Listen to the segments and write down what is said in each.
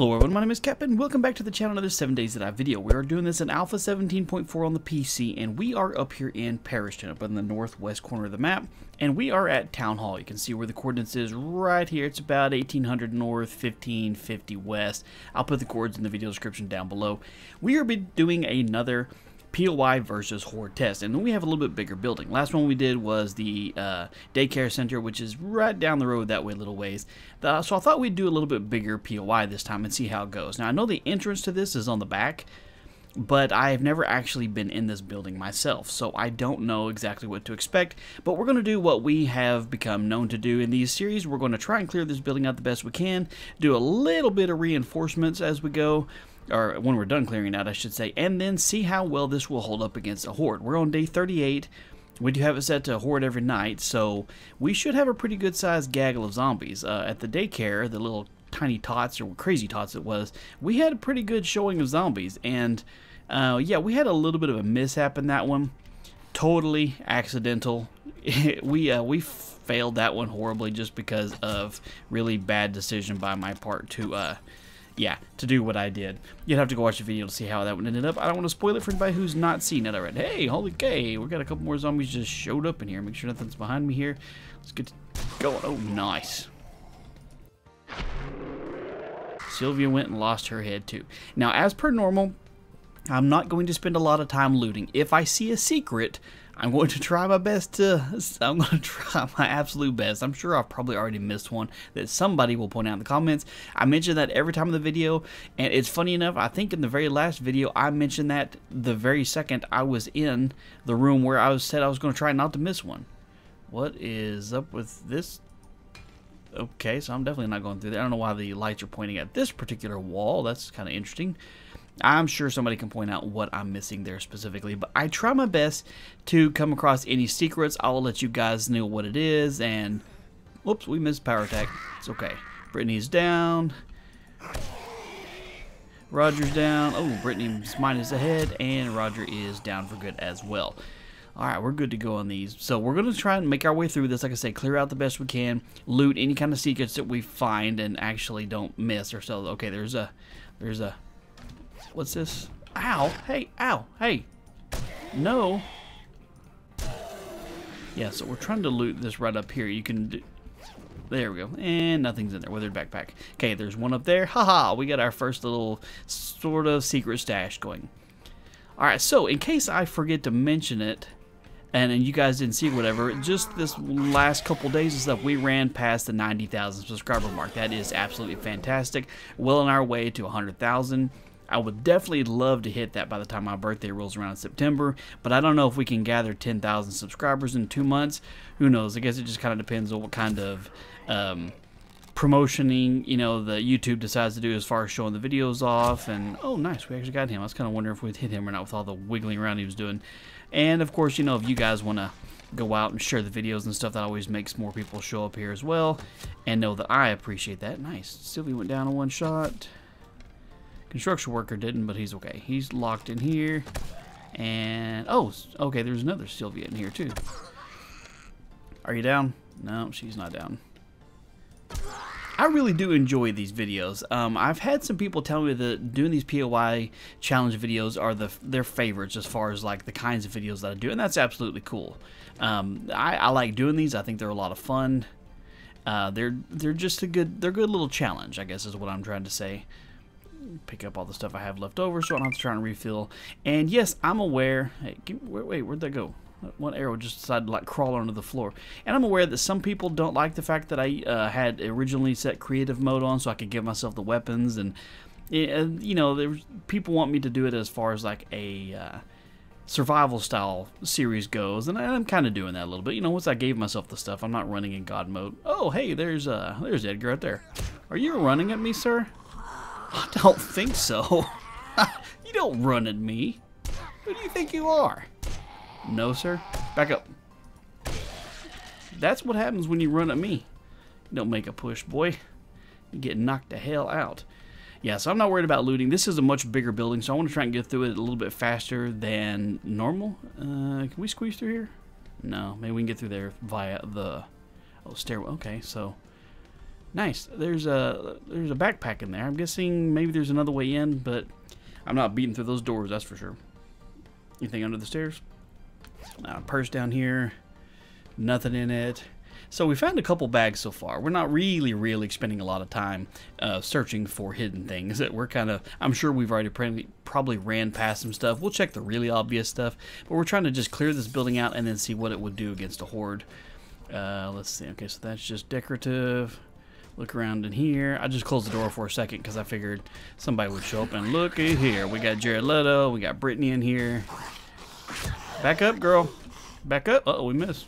Hello everyone, my name is Captain. Welcome back to the channel, another 7 Days To Die video. We are doing this in Alpha 17.4 on the PC, and we are up here in Perishton, up in the northwest corner of the map, and we are at Town Hall. You can see where the coordinates is right here. It's about 1800 north, 1550 west. I'll put the coordinates in the video description down below. We are doing another POI versus Horde test. And then we have a little bit bigger building. Last one we did was the uh, daycare center, which is right down the road that way little ways. So I thought we'd do a little bit bigger POI this time and see how it goes. Now I know the entrance to this is on the back, but I have never actually been in this building myself, so I don't know exactly what to expect. But we're going to do what we have become known to do in these series. We're going to try and clear this building out the best we can, do a little bit of reinforcements as we go, or when we're done clearing out, I should say, and then see how well this will hold up against a horde. We're on day 38. We do have it set to a horde every night, so we should have a pretty good sized gaggle of zombies. Uh, at the daycare, the little tiny tots, or crazy tots it was, we had a pretty good showing of zombies, and uh, yeah, we had a little bit of a mishap in that one. Totally accidental. we uh, we failed that one horribly just because of really bad decision by my part to uh, yeah, to do what I did. You'd have to go watch the video to see how that one ended up. I don't want to spoil it for anybody who's not seen it already. Hey, holy gay, we got a couple more zombies just showed up in here. Make sure nothing's behind me here. Let's get going. Oh, nice. Sylvia went and lost her head too. Now, as per normal, I'm not going to spend a lot of time looting. If I see a secret, I'm going to try my best to, I'm going to try my absolute best. I'm sure I've probably already missed one that somebody will point out in the comments. I mention that every time in the video, and it's funny enough, I think in the very last video, I mentioned that the very second I was in the room where I was said I was going to try not to miss one. What is up with this? Okay, so I'm definitely not going through that. I don't know why the lights are pointing at this particular wall. That's kind of interesting. I'm sure somebody can point out what I'm missing there specifically, but I try my best to come across any secrets. I'll let you guys know what it is, and whoops, we missed power attack. It's okay. Brittany's down. Roger's down. Oh, Brittany's minus ahead, and Roger is down for good as well. Alright, we're good to go on these. So we're going to try and make our way through this. Like I say, clear out the best we can. Loot any kind of secrets that we find and actually don't miss ourselves. Okay, there's a... There's a What's this? Ow! Hey, ow! Hey! No! Yeah, so we're trying to loot this right up here. You can do... There we go. And nothing's in there. Withered backpack. Okay, there's one up there. Haha! -ha, we got our first little sort of secret stash going. Alright, so in case I forget to mention it, and, and you guys didn't see whatever, just this last couple days and stuff, we ran past the 90,000 subscriber mark. That is absolutely fantastic. Well on our way to 100,000. I would definitely love to hit that by the time my birthday rolls around in September, but I don't know if we can gather 10,000 subscribers in two months. Who knows? I guess it just kind of depends on what kind of um, promotioning, you know, the YouTube decides to do as far as showing the videos off. And, oh, nice, we actually got him. I was kind of wondering if we'd hit him or not with all the wiggling around he was doing. And, of course, you know, if you guys want to go out and share the videos and stuff, that always makes more people show up here as well. And know that I appreciate that. Nice. Sylvie went down in one shot. Construction worker didn't, but he's okay. He's locked in here. And, oh, okay, there's another Sylvia in here, too. Are you down? No, she's not down. I really do enjoy these videos. Um, I've had some people tell me that doing these POI challenge videos are the their favorites as far as like the kinds of videos that I do, and that's absolutely cool. Um, I, I, like doing these. I think they're a lot of fun. Uh, they're they're just a good they're a good little challenge. I guess is what I'm trying to say pick up all the stuff I have left over so I don't have to try and refill. And yes, I'm aware. Hey, wait, wait, where'd that go? One arrow just decided to like crawl onto the floor. And I'm aware that some people don't like the fact that I uh, had originally set creative mode on so I could give myself the weapons. And, you know, there's, people want me to do it as far as like a... Uh, survival style series goes, and I'm kind of doing that a little bit. You know, once I gave myself the stuff, I'm not running in God mode. Oh, hey, there's uh, there's Edgar right there. Are you running at me, sir? I don't think so. you don't run at me. Who do you think you are? No, sir. Back up. That's what happens when you run at me. You don't make a push, boy. You get knocked the hell out. Yeah, so I'm not worried about looting. This is a much bigger building, so I want to try and get through it a little bit faster than normal. Uh, can we squeeze through here? No, maybe we can get through there via the oh, stairwell. Okay, so Nice. There's a there's a backpack in there. I'm guessing maybe there's another way in, but I'm not beating through those doors, that's for sure. Anything under the stairs? Purse down here. Nothing in it. So we found a couple bags so far. We're not really, really spending a lot of time uh, searching for hidden things. That we're kind of, I'm sure we've already probably ran past some stuff. We'll check the really obvious stuff, but we're trying to just clear this building out and then see what it would do against a horde. Uh, let's see. Okay, so that's just decorative. Look around in here. I just closed the door for a second because I figured somebody would show up. And look at here. We got Jared Leto. We got Brittany in here. Back up, girl. Back up. Uh oh we missed.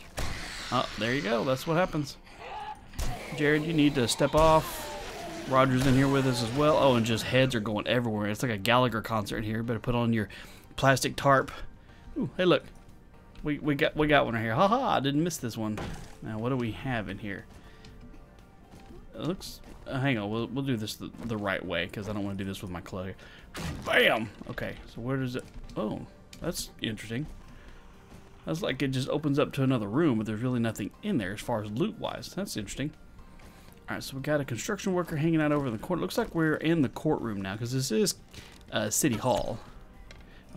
Oh, there you go. That's what happens. Jared, you need to step off. Roger's in here with us as well. Oh, and just heads are going everywhere. It's like a Gallagher concert here. Better put on your plastic tarp. Ooh, hey, look. We, we got we got one right here. Haha, -ha, I didn't miss this one. Now, what do we have in here? It looks... Uh, hang on, we'll, we'll do this the, the right way, because I don't want to do this with my clay. Bam! Okay, so where does it... Oh, that's interesting. That's like it just opens up to another room, but there's really nothing in there as far as loot-wise. That's interesting. Alright, so we got a construction worker hanging out over in the corner. Looks like we're in the courtroom now, because this is uh, City Hall.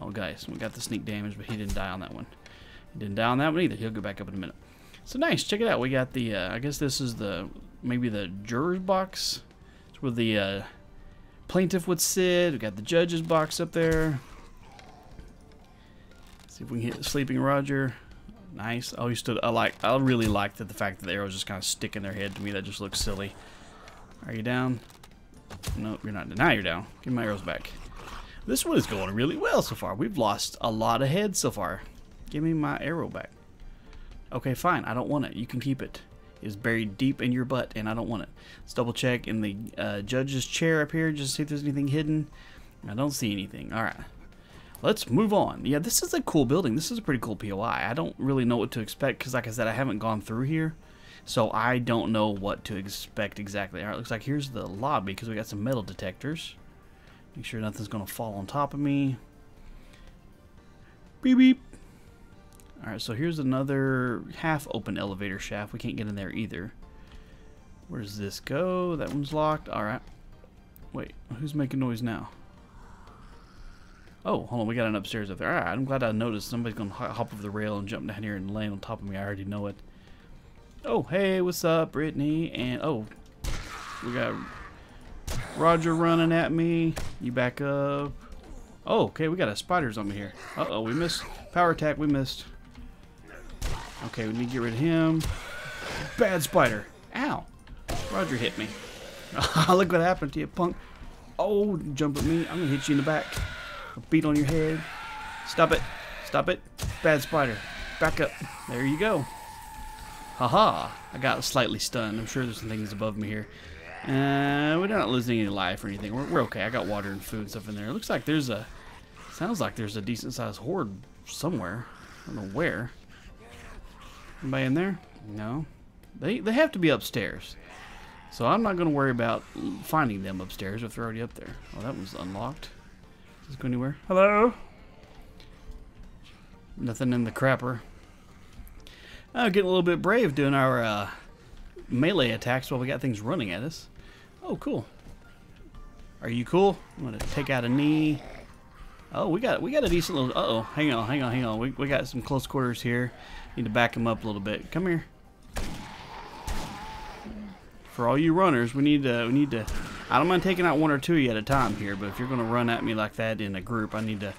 Oh, guys, we got the sneak damage, but he didn't die on that one. He didn't die on that one either. He'll go back up in a minute. So nice, check it out. We got the, uh, I guess this is the, maybe the juror's box. It's where the uh, plaintiff would sit. We got the judge's box up there. See if we can hit Sleeping Roger. Nice. Oh, he stood. I like. I really like that the fact that the arrows just kind of stick in their head to me. That just looks silly. Are you down? No, you're not. Now you're down. Give me my arrows back. This one is going really well so far. We've lost a lot of heads so far. Give me my arrow back. Okay, fine. I don't want it. You can keep it. It's buried deep in your butt, and I don't want it. Let's double check in the uh, judge's chair up here just to see if there's anything hidden. I don't see anything. All right. Let's move on. Yeah, this is a cool building. This is a pretty cool POI. I don't really know what to expect because, like I said, I haven't gone through here. So I don't know what to expect exactly. All right, looks like here's the lobby because we got some metal detectors. Make sure nothing's going to fall on top of me. Beep, beep. All right, so here's another half-open elevator shaft. We can't get in there either. Where does this go? That one's locked. All right. Wait, who's making noise now? Oh, hold on, we got an upstairs up there. Alright, I'm glad I noticed somebody's gonna hop over the rail and jump down here and land on top of me. I already know it. Oh, hey, what's up, Brittany? And, oh, we got Roger running at me. You back up. Oh, okay, we got a spiders on me here. Uh-oh, we missed. Power attack, we missed. Okay, we need to get rid of him. Bad spider. Ow. Roger hit me. Look what happened to you, punk. Oh, jump at me. I'm gonna hit you in the back. A beat on your head. Stop it. Stop it. Bad spider. Back up. There you go. Haha. I got slightly stunned. I'm sure there's some things above me here. Uh, we're not losing any life or anything. We're, we're okay. I got water and food and stuff in there. It looks like there's a... Sounds like there's a decent sized horde somewhere. I don't know where. Anybody in there? No. They, they have to be upstairs. So I'm not going to worry about finding them upstairs if they're already up there. Oh, that one's unlocked. Does this go anywhere? Hello? Nothing in the crapper. Oh, getting a little bit brave doing our uh, melee attacks while we got things running at us. Oh, cool. Are you cool? I'm gonna take out a knee. Oh, we got we got a decent little. Uh oh, hang on, hang on, hang on. We we got some close quarters here. Need to back him up a little bit. Come here. For all you runners, we need to we need to I don't mind taking out one or two at a time here, but if you're going to run at me like that in a group, I need to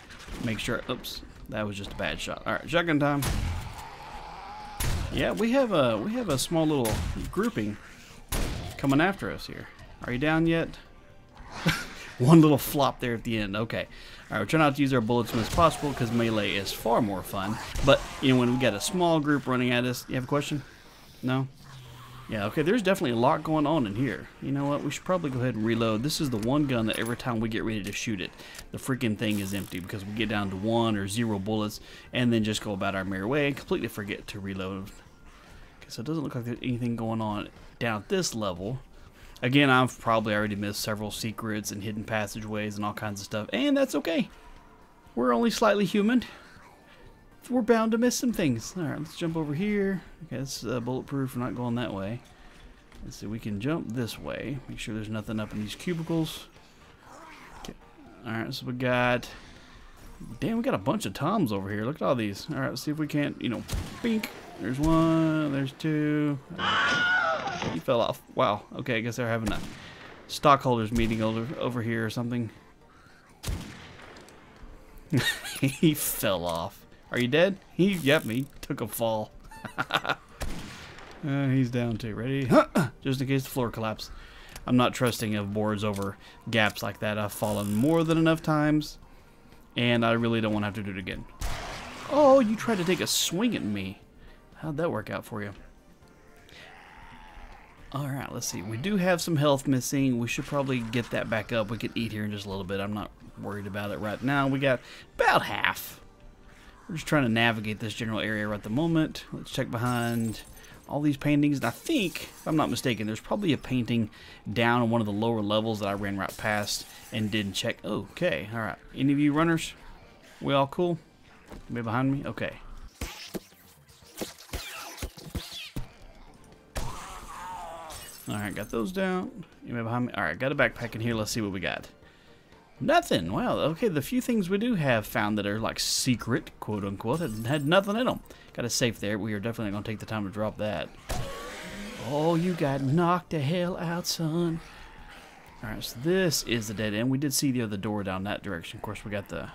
make sure... Oops, that was just a bad shot. All right, shotgun time. Yeah, we have a we have a small little grouping coming after us here. Are you down yet? one little flop there at the end. Okay. All right, we're trying not to use our bullets as much as possible because melee is far more fun. But, you know, when we got a small group running at us, you have a question? No? Yeah, okay, there's definitely a lot going on in here. You know what, we should probably go ahead and reload. This is the one gun that every time we get ready to shoot it, the freaking thing is empty because we get down to one or zero bullets and then just go about our merry way and completely forget to reload. Okay, so it doesn't look like there's anything going on down at this level. Again, I've probably already missed several secrets and hidden passageways and all kinds of stuff, and that's okay. We're only slightly human we're bound to miss some things. Alright, let's jump over here. Okay, it's uh, bulletproof. We're not going that way. Let's see, we can jump this way. Make sure there's nothing up in these cubicles. Okay. Alright, so we got... Damn, we got a bunch of toms over here. Look at all these. Alright, let's see if we can't, you know, bink. There's one, there's two. He fell off. Wow. Okay, I guess they're having a stockholders meeting over, over here or something. he fell off. Are you dead? He, yep, he took a fall. uh, he's down too. Ready? Just in case the floor collapses. I'm not trusting of boards over gaps like that. I've fallen more than enough times, and I really don't want to have to do it again. Oh, you tried to take a swing at me. How'd that work out for you? Alright, let's see. We do have some health missing. We should probably get that back up. We could eat here in just a little bit. I'm not worried about it right now. We got about half. We're just trying to navigate this general area right at the moment. Let's check behind all these paintings. And I think, if I'm not mistaken, there's probably a painting down on one of the lower levels that I ran right past and didn't check. Okay, alright. Any of you runners? We all cool? Maybe behind me? Okay. Alright, got those down. You behind me? Alright, got a backpack in here. Let's see what we got. Nothing. Well, okay, the few things we do have found that are like secret, quote unquote, had, had nothing in them. Got a safe there. We are definitely going to take the time to drop that. Oh, you got knocked the hell out, son. Alright, so this is the dead end. We did see the other door down that direction. Of course, we got the...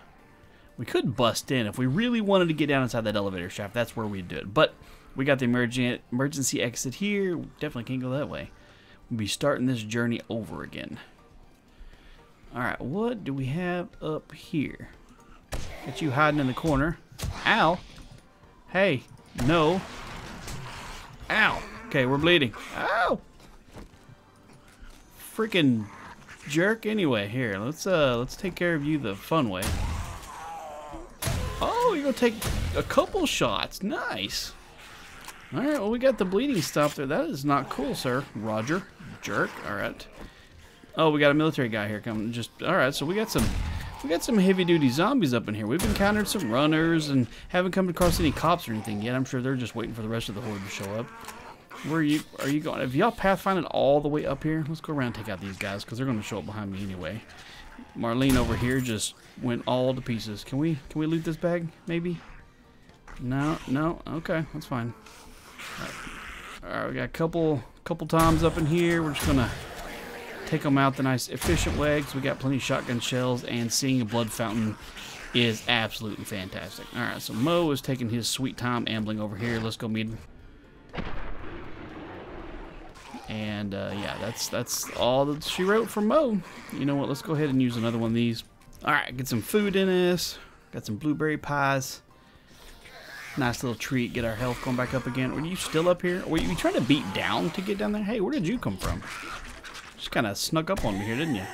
We could bust in. If we really wanted to get down inside that elevator shaft, that's where we'd do it. But we got the emergent, emergency exit here. Definitely can't go that way. Be starting this journey over again. Alright, what do we have up here? Got you hiding in the corner. Ow! Hey, no. Ow! Okay, we're bleeding. Ow! Freaking jerk anyway. Here, let's uh let's take care of you the fun way. Oh, you're gonna take a couple shots. Nice. Alright, well we got the bleeding stuff there. That is not cool, sir. Roger jerk. All right. Oh, we got a military guy here coming. Just all right. So we got some, we got some heavy-duty zombies up in here. We've encountered some runners and haven't come across any cops or anything yet. I'm sure they're just waiting for the rest of the horde to show up. Where are you? Are you going? Have y'all pathfinded all the way up here? Let's go around and take out these guys because they're going to show up behind me anyway. Marlene over here just went all to pieces. Can we? Can we loot this bag? Maybe. No. No. Okay. That's fine. All right. All right we got a couple couple times up in here. We're just gonna take them out the nice efficient way because we got plenty of shotgun shells and seeing a blood fountain is absolutely fantastic. All right, so Moe is taking his sweet time ambling over here. Let's go meet him. And uh, yeah, that's that's all that she wrote for Moe. You know what? Let's go ahead and use another one of these. All right, get some food in this. Got some blueberry pies. Nice little treat. Get our health going back up again. Were you still up here? Were you trying to beat down to get down there? Hey, where did you come from? Just kind of snuck up on me here, didn't you?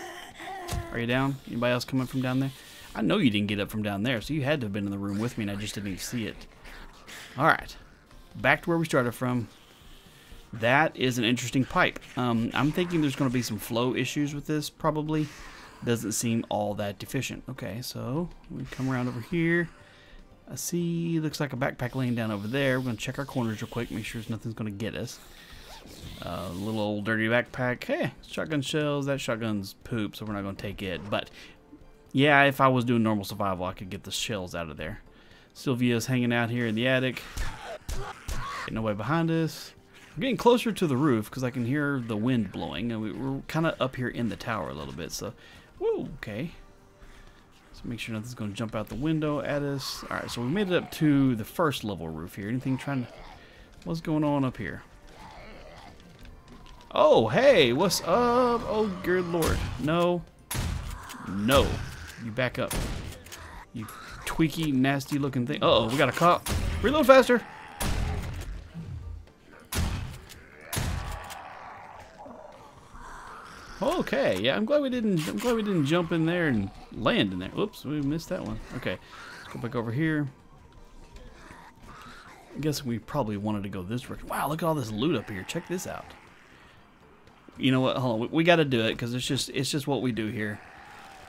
Are you down? Anybody else coming from down there? I know you didn't get up from down there, so you had to have been in the room with me, and I just didn't even see it. All right. Back to where we started from. That is an interesting pipe. Um, I'm thinking there's going to be some flow issues with this, probably. Doesn't seem all that deficient. Okay, so we come around over here. I see, looks like a backpack laying down over there. We're going to check our corners real quick, make sure nothing's going to get us. A uh, little old dirty backpack. Hey, shotgun shells. That shotgun's poop, so we're not going to take it. But, yeah, if I was doing normal survival, I could get the shells out of there. Sylvia's hanging out here in the attic. Get nobody behind us. We're getting closer to the roof because I can hear the wind blowing. And we, are kind of up here in the tower a little bit. So, whoa, okay. So make sure nothing's going to jump out the window at us. Alright, so we made it up to the first level roof here. Anything trying to... What's going on up here? Oh, hey, what's up? Oh, good lord. No. No. You back up. You tweaky, nasty looking thing. Uh oh we got a cop. Reload faster. Okay, yeah, I'm glad we didn't. I'm glad we didn't jump in there and land in there. Oops, we missed that one. Okay, let's go back over here. I guess we probably wanted to go this direction. Wow, look at all this loot up here. Check this out. You know what? Hold on, we, we got to do it because it's just it's just what we do here.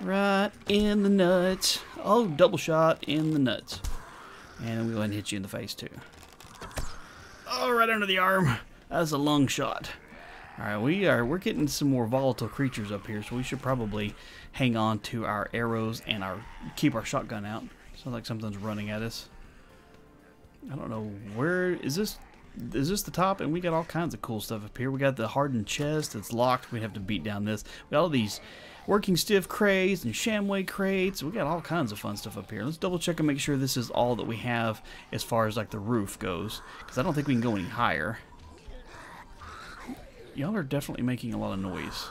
Right in the nuts. Oh, double shot in the nuts. And we go ahead and hit you in the face too. Oh, right under the arm. That's a long shot. All right, we are we're getting some more volatile creatures up here, so we should probably hang on to our arrows and our keep our shotgun out. Sounds like something's running at us. I don't know where is this. Is this the top? And we got all kinds of cool stuff up here. We got the hardened chest that's locked. We have to beat down this. We got all these working stiff crates and shamway crates. We got all kinds of fun stuff up here. Let's double check and make sure this is all that we have as far as like the roof goes. Because I don't think we can go any higher. Y'all are definitely making a lot of noise.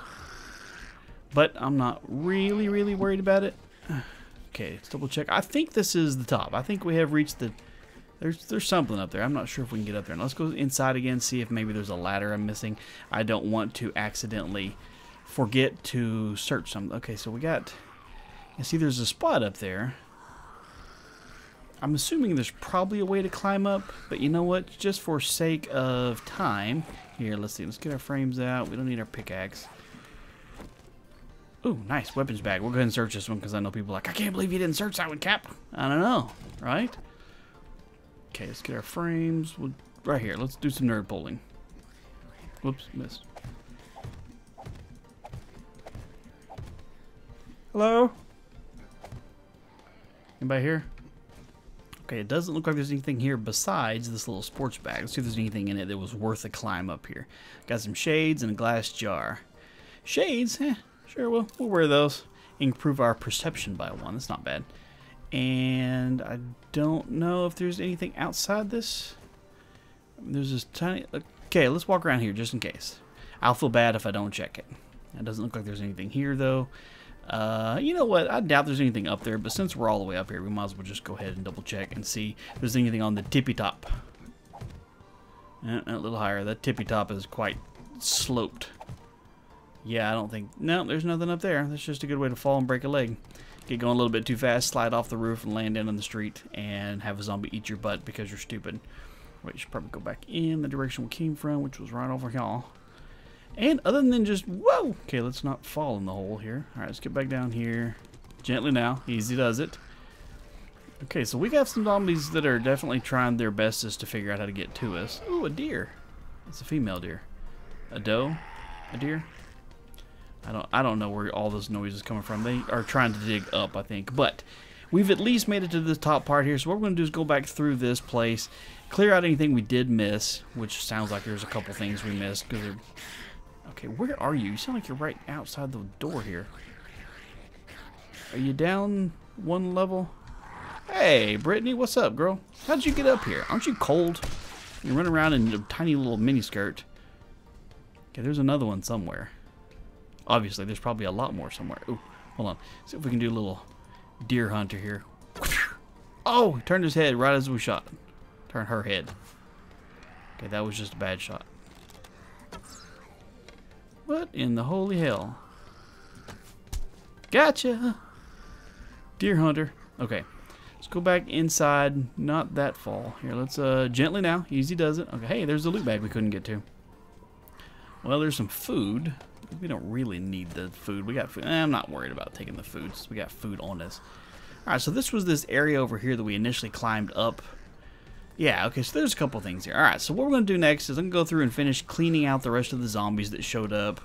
But I'm not really, really worried about it. Okay, let's double check. I think this is the top. I think we have reached the... There's there's something up there. I'm not sure if we can get up there. let's go inside again, see if maybe there's a ladder I'm missing. I don't want to accidentally forget to search something. Okay, so we got... You see there's a spot up there. I'm assuming there's probably a way to climb up, but you know what? Just for sake of time... Here, let's see. Let's get our frames out. We don't need our pickaxe. Ooh, nice. Weapons bag. We'll go ahead and search this one because I know people like, I can't believe you didn't search that one, Cap. I don't know, right? Okay, let's get our frames. We'll, right here. Let's do some nerd poling. Whoops, missed. Hello? Anybody here? Okay, it doesn't look like there's anything here besides this little sports bag. Let's see if there's anything in it that was worth a climb up here. Got some shades and a glass jar. Shades? Eh, sure, we'll, we'll wear those. Improve our perception by one. That's not bad. And I don't know if there's anything outside this. There's this tiny... Okay, let's walk around here just in case. I'll feel bad if I don't check it. It doesn't look like there's anything here, though. Uh, you know what? I doubt there's anything up there, but since we're all the way up here, we might as well just go ahead and double check and see if there's anything on the tippy top. Uh, a little higher. That tippy top is quite sloped. Yeah, I don't think... No, there's nothing up there. That's just a good way to fall and break a leg. Get going a little bit too fast, slide off the roof and land in on the street, and have a zombie eat your butt because you're stupid. Wait, you should probably go back in the direction we came from, which was right over here. And other than just, whoa! Okay, let's not fall in the hole here. Alright, let's get back down here. Gently now. Easy does it. Okay, so we got some zombies that are definitely trying their bestest to figure out how to get to us. Ooh, a deer. It's a female deer. A doe? A deer? I don't I don't know where all this noise is coming from. They are trying to dig up, I think. But we've at least made it to the top part here. So what we're going to do is go back through this place, clear out anything we did miss, which sounds like there's a couple things we missed because Okay, where are you? You sound like you're right outside the door here. Are you down one level? Hey, Brittany, what's up, girl? How'd you get up here? Aren't you cold? You run around in a tiny little mini skirt. Okay, there's another one somewhere. Obviously, there's probably a lot more somewhere. Ooh, hold on. See if we can do a little deer hunter here. Oh, he turned his head right as we shot. Turn her head. Okay, that was just a bad shot. What in the holy hell? Gotcha! Deer hunter. Okay. Let's go back inside. Not that fall. Here, let's uh gently now. Easy does it. Okay, hey, there's the loot bag we couldn't get to. Well, there's some food. We don't really need the food. We got food. Eh, I'm not worried about taking the food. We got food on us. Alright, so this was this area over here that we initially climbed up yeah, okay, so there's a couple things here. Alright, so what we're going to do next is I'm going to go through and finish cleaning out the rest of the zombies that showed up.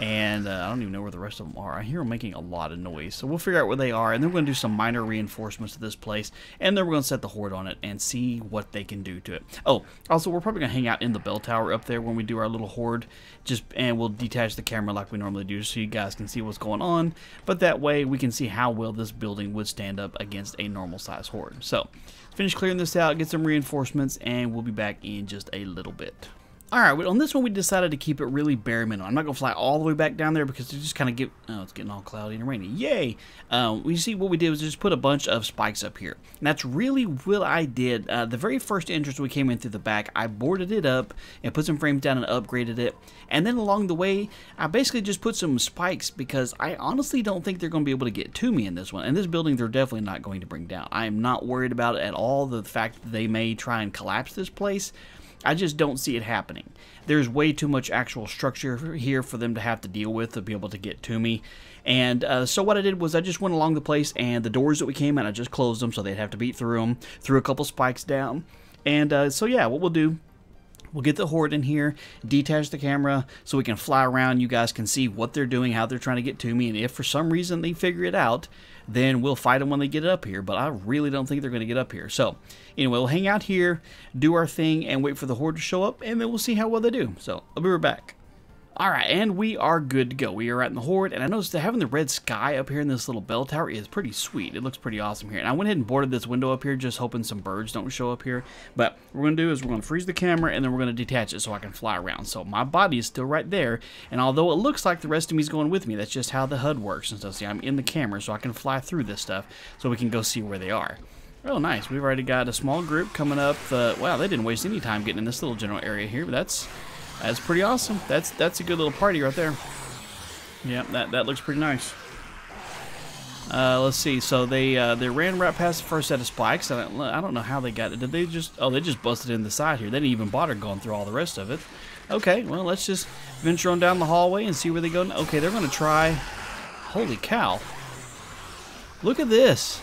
And uh, I don't even know where the rest of them are. I hear them making a lot of noise. So we'll figure out where they are. And then we're going to do some minor reinforcements to this place. And then we're going to set the horde on it and see what they can do to it. Oh, also, we're probably going to hang out in the bell tower up there when we do our little horde. Just And we'll detach the camera like we normally do so you guys can see what's going on. But that way we can see how well this building would stand up against a normal size horde. So finish clearing this out, get some reinforcements, and we'll be back in just a little bit. Alright, well, on this one we decided to keep it really bare minimum. I'm not going to fly all the way back down there because it just kind of get... Oh, it's getting all cloudy and rainy. Yay! Um, we see what we did was just put a bunch of spikes up here. And that's really what I did. Uh, the very first entrance we came in through the back, I boarded it up and put some frames down and upgraded it. And then along the way, I basically just put some spikes because I honestly don't think they're going to be able to get to me in this one. And this building, they're definitely not going to bring down. I am not worried about it at all, the fact that they may try and collapse this place. I just don't see it happening. There's way too much actual structure here for them to have to deal with to be able to get to me. And uh, so what I did was I just went along the place and the doors that we came in, I just closed them so they'd have to beat through them, threw a couple spikes down. And uh, so yeah, what we'll do We'll get the horde in here, detach the camera so we can fly around. You guys can see what they're doing, how they're trying to get to me, and if for some reason they figure it out, then we'll fight them when they get up here. But I really don't think they're going to get up here. So anyway, we'll hang out here, do our thing, and wait for the horde to show up, and then we'll see how well they do. So I'll be right back. Alright, and we are good to go. We are at in the Horde, and I noticed that having the red sky up here in this little bell tower is pretty sweet. It looks pretty awesome here. And I went ahead and boarded this window up here just hoping some birds don't show up here. But what we're going to do is we're going to freeze the camera, and then we're going to detach it so I can fly around. So my body is still right there, and although it looks like the rest of me is going with me, that's just how the HUD works and stuff. See, I'm in the camera, so I can fly through this stuff so we can go see where they are. Oh, nice. We've already got a small group coming up. Wow, they didn't waste any time getting in this little general area here, but that's that's pretty awesome. That's that's a good little party right there. Yeah, that that looks pretty nice. Uh, let's see. So they uh, they ran right past the first set of spikes. I don't, I don't know how they got it. Did they just? Oh, they just busted in the side here. They didn't even bother going through all the rest of it. Okay, well let's just venture on down the hallway and see where they go. Okay, they're gonna try. Holy cow! Look at this.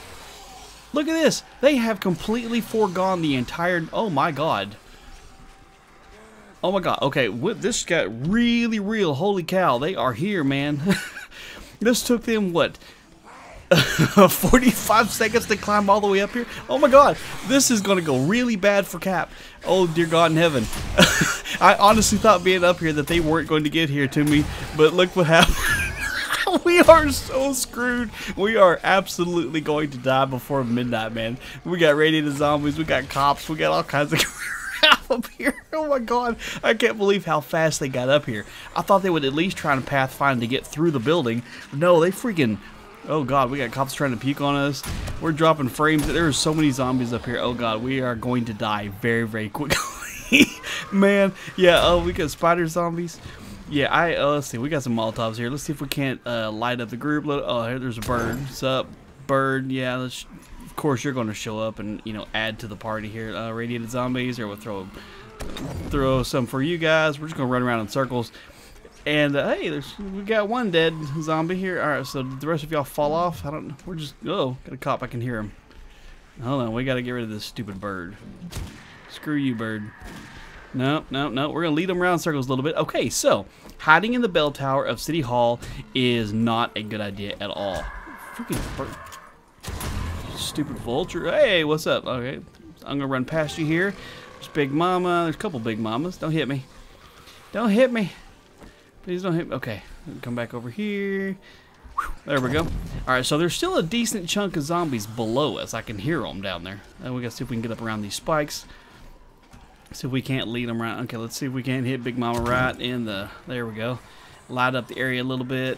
Look at this. They have completely foregone the entire. Oh my god. Oh my god. Okay, this got really real. Holy cow. They are here, man. this took them, what, 45 seconds to climb all the way up here? Oh my god. This is going to go really bad for Cap. Oh, dear God in heaven. I honestly thought being up here that they weren't going to get here to me, but look what happened. we are so screwed. We are absolutely going to die before midnight, man. We got radiated zombies, we got cops, we got all kinds of up here. Oh my god, I can't believe how fast they got up here. I thought they would at least try and pathfind to get through the building. No, they freaking... Oh god, we got cops trying to peek on us. We're dropping frames. There are so many zombies up here. Oh god, we are going to die very, very quickly. Man, yeah, oh, we got spider zombies. Yeah, I, uh, let's see, we got some Molotovs here. Let's see if we can't uh, light up the group. Oh, here, there's a bird. What's up, bird? Yeah, let's of course, you're going to show up and you know add to the party here. Uh, radiated zombies, or we'll throw throw some for you guys. We're just gonna run around in circles. And uh, hey, there's we got one dead zombie here. All right, so the rest of y'all fall off. I don't. We're just oh, got a cop. I can hear him. Hold on, we got to get rid of this stupid bird. Screw you, bird. No, no, no. We're gonna lead them around circles a little bit. Okay, so hiding in the bell tower of City Hall is not a good idea at all. Freaking bird. Stupid vulture. Hey, what's up? Okay, I'm gonna run past you here. There's Big Mama. There's a couple Big Mamas. Don't hit me. Don't hit me. Please don't hit me. Okay, come back over here. There we go. All right, so there's still a decent chunk of zombies below us. I can hear them down there. And we gotta see if we can get up around these spikes. See if we can't lead them right. Okay, let's see if we can't hit Big Mama right in the. There we go. Light up the area a little bit.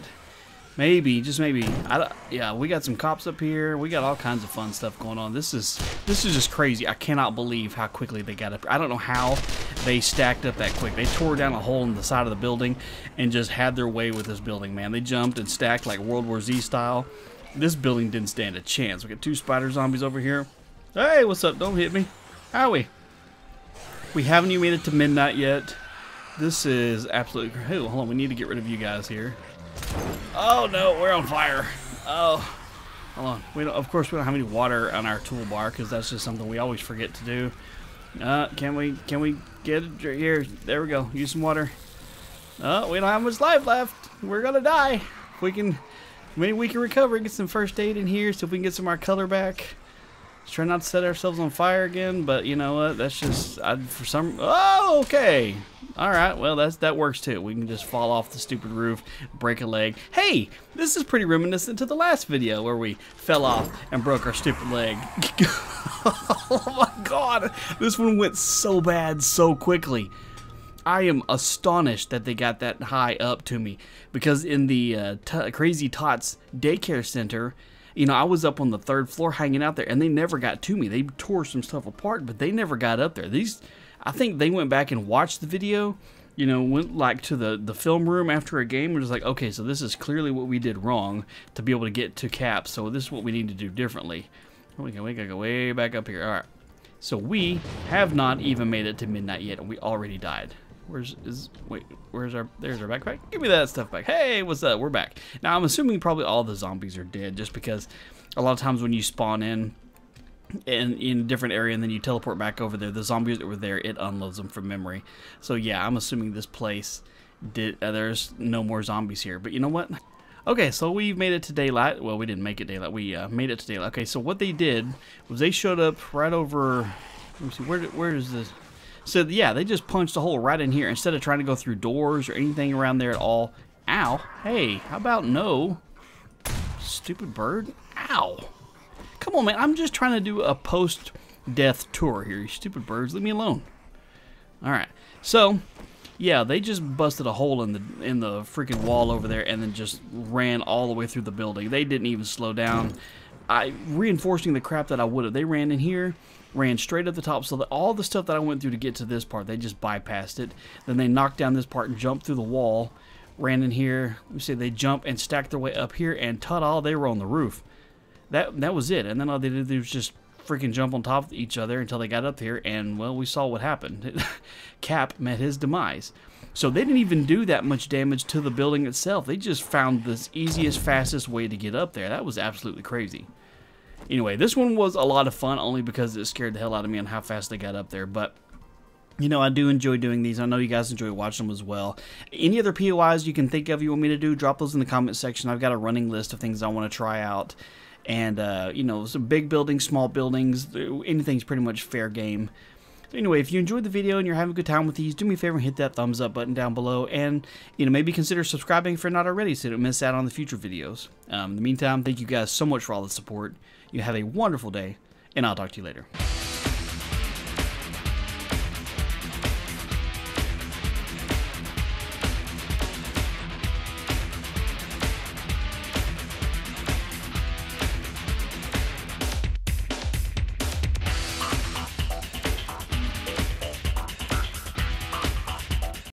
Maybe, just maybe. I, yeah, we got some cops up here. We got all kinds of fun stuff going on. This is this is just crazy. I cannot believe how quickly they got up. I don't know how they stacked up that quick. They tore down a hole in the side of the building and just had their way with this building, man. They jumped and stacked like World War Z style. This building didn't stand a chance. We got two spider zombies over here. Hey, what's up? Don't hit me. Howie. We We haven't even made it to midnight yet. This is absolutely... Hold on. We need to get rid of you guys here. Oh no, we're on fire. Oh, hold on. We don't, of course, we don't have any water on our toolbar because that's just something we always forget to do. Uh, can we can we get it here? There we go. Use some water. Oh, we don't have much life left. We're gonna die. We can, maybe we can recover. Get some first aid in here, so if we can get some of our color back. Try not to set ourselves on fire again, but you know what? That's just I, for some. Oh, okay. All right, well that's that works too. We can just fall off the stupid roof, break a leg. Hey, this is pretty reminiscent to the last video where we fell off and broke our stupid leg. oh my god, this one went so bad so quickly. I am astonished that they got that high up to me because in the uh, Crazy Tots daycare center, you know, I was up on the third floor hanging out there and they never got to me. They tore some stuff apart, but they never got up there. These I think they went back and watched the video, you know, went like to the, the film room after a game and was like, okay, so this is clearly what we did wrong to be able to get to cap, so this is what we need to do differently. Oh, we, can, we gotta go way back up here. Alright. So we have not even made it to midnight yet, and we already died. Where's is wait? Where's our? There's our backpack. Give me that stuff back. Hey, what's up? We're back. Now I'm assuming probably all the zombies are dead, just because a lot of times when you spawn in, in in a different area and then you teleport back over there the zombies that were there it unloads them from memory so yeah i'm assuming this place did uh, there's no more zombies here but you know what okay so we've made it to daylight well we didn't make it daylight we uh, made it to daylight okay so what they did was they showed up right over let me see where where is this so yeah they just punched a hole right in here instead of trying to go through doors or anything around there at all ow hey how about no stupid bird ow Come on, man. I'm just trying to do a post-death tour here. You stupid birds. Leave me alone. All right. So, yeah, they just busted a hole in the in the freaking wall over there and then just ran all the way through the building. They didn't even slow down. I reinforcing the crap that I would have. They ran in here, ran straight up the top. So that all the stuff that I went through to get to this part, they just bypassed it. Then they knocked down this part and jumped through the wall. Ran in here. We say they jump and stacked their way up here, and ta-da, they were on the roof that that was it. And then all they did was just freaking jump on top of each other until they got up here, and well, we saw what happened. Cap met his demise. So they didn't even do that much damage to the building itself. They just found the easiest, fastest way to get up there. That was absolutely crazy. Anyway, this one was a lot of fun only because it scared the hell out of me on how fast they got up there. But you know, I do enjoy doing these. I know you guys enjoy watching them as well. Any other POIs you can think of you want me to do, drop those in the comment section. I've got a running list of things I want to try out and uh, you know some big buildings small buildings anything's pretty much fair game so anyway if you enjoyed the video and you're having a good time with these do me a favor and hit that thumbs up button down below and you know maybe consider subscribing if you're not already so you don't miss out on the future videos um, in the meantime thank you guys so much for all the support you have a wonderful day and i'll talk to you later